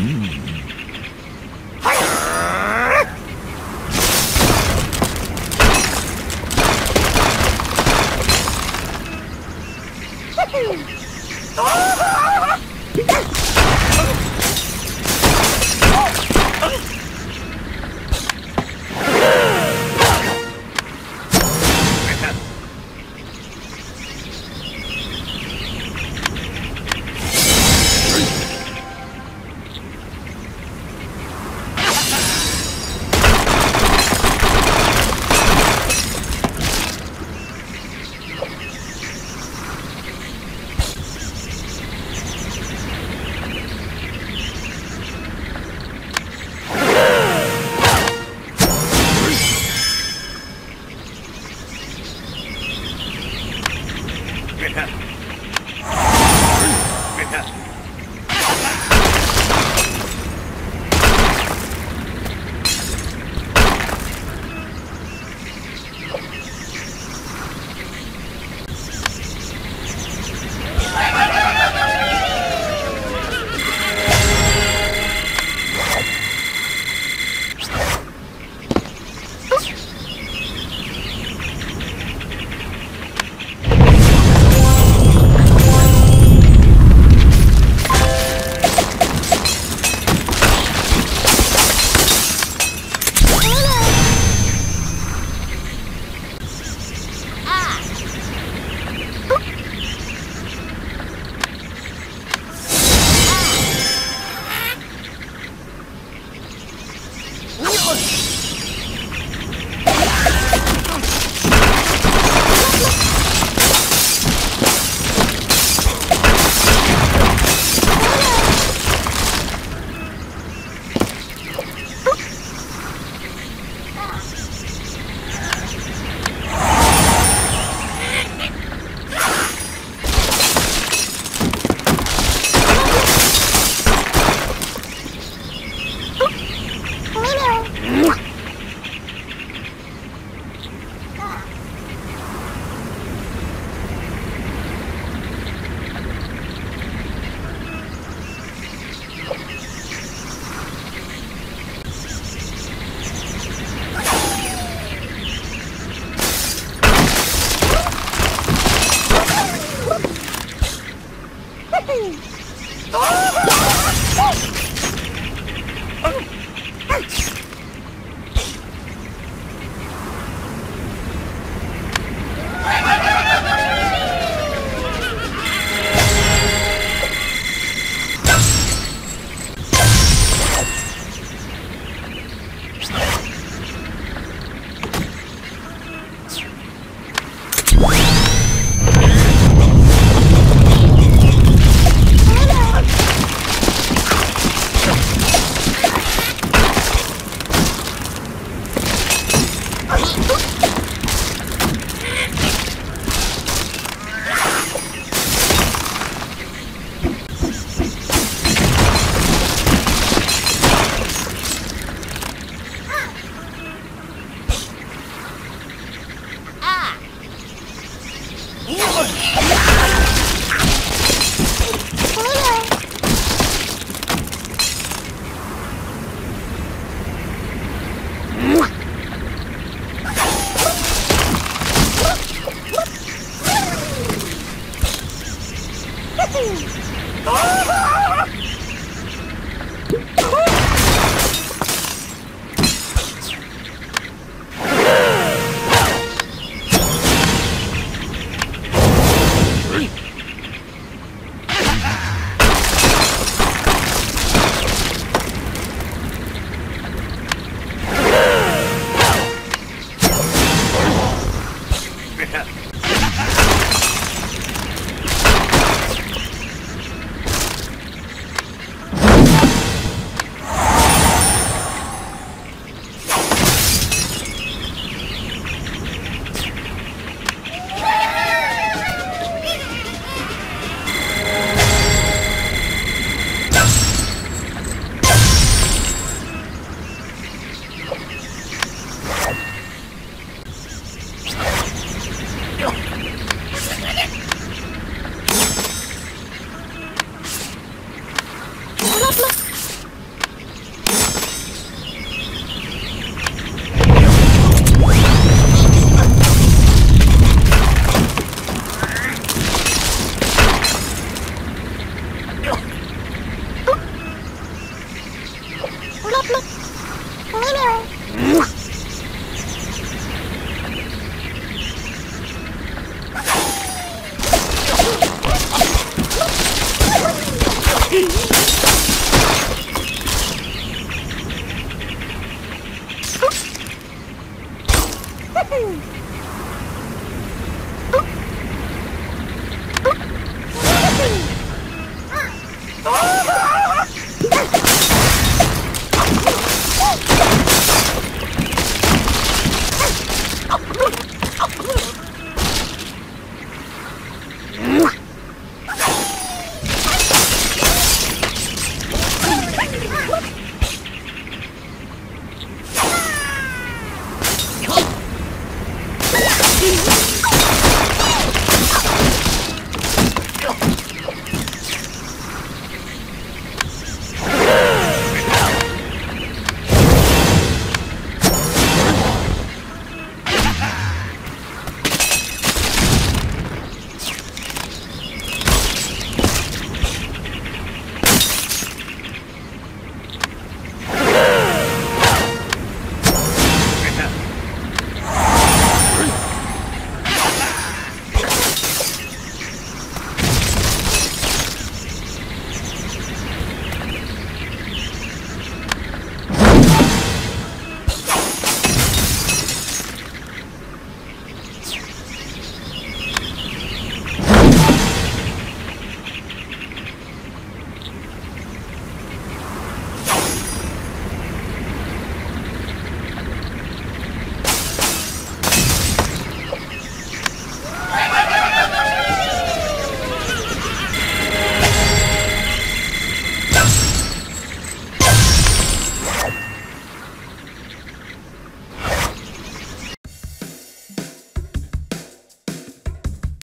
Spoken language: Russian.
Mm-hmm.